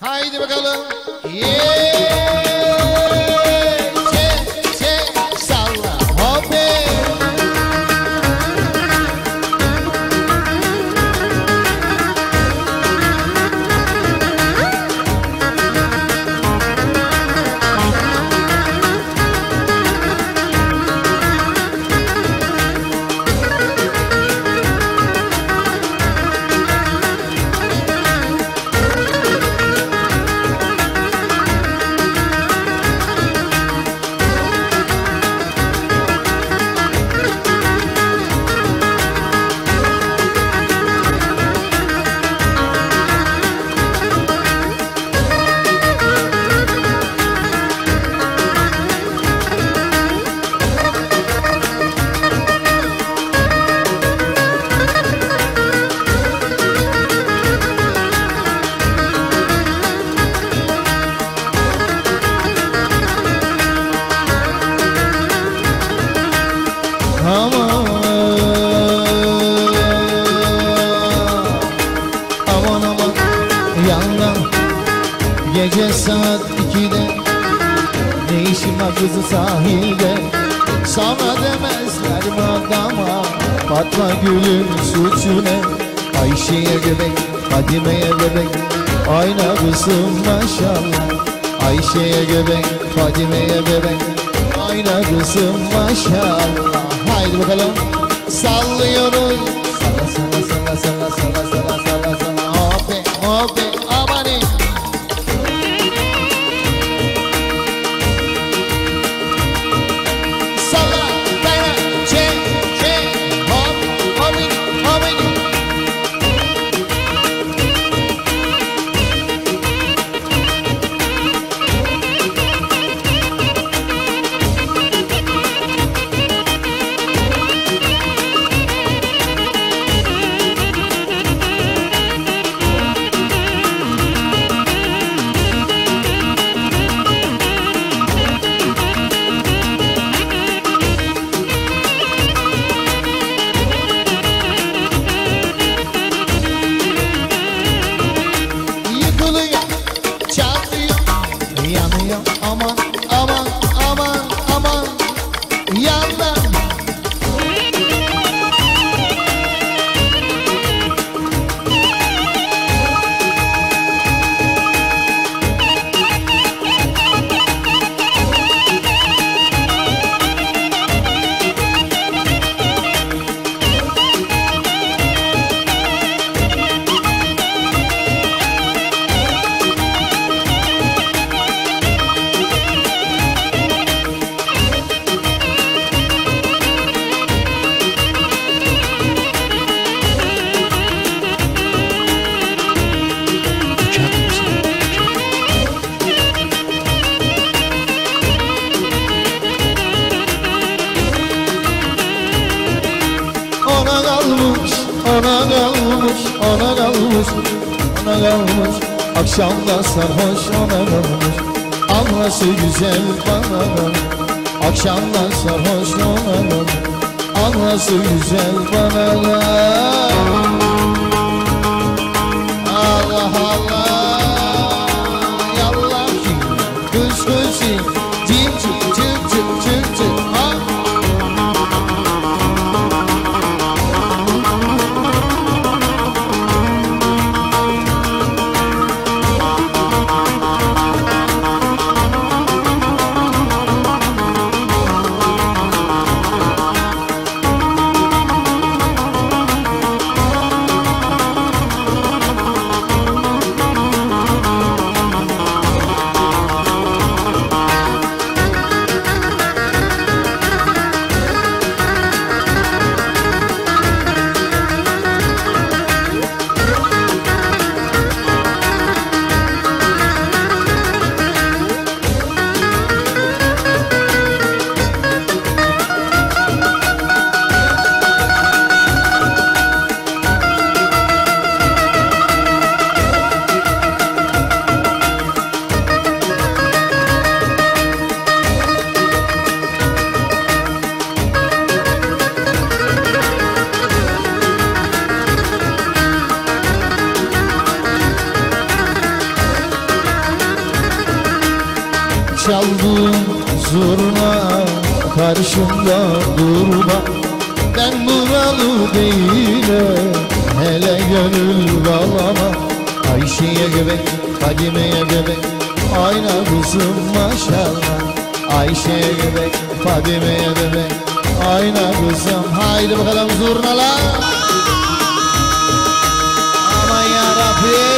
Haydi bakalım. Yeah! Gece saat ikide. Ne işin var kızı sahilde? Sana demezler mi adama? Fatma gülün suçu ne Ayşe'ye göbek Fadime'ye bebek Ayna kızım maşallah. Ayşe'ye göbek Fadime'ye bebek Ayna kızım maşallah. Haydi bakalım. Sallıyoruz. Salla salla salla salla salla salla salla salla. Hoppe hoppe Yeah, ona kalmış, ona kalmış, ona kalmış. Akşamda sarhoş ona kalmış. Anlası güzel bana kalmış Akşamda sarhoş ona kalmış Anlası güzel bana kalmış çaldığın zurna karşımda durma. Ben buralı değilim hele gönül bağlama. Ayşe'ye göbek, Fadime'ye göbek Ayna kızım maşallah. Ayşe'ye göbek, Fadime'ye göbek Ayna kızım. Haydi bakalım zurnalar. Aman yarabbim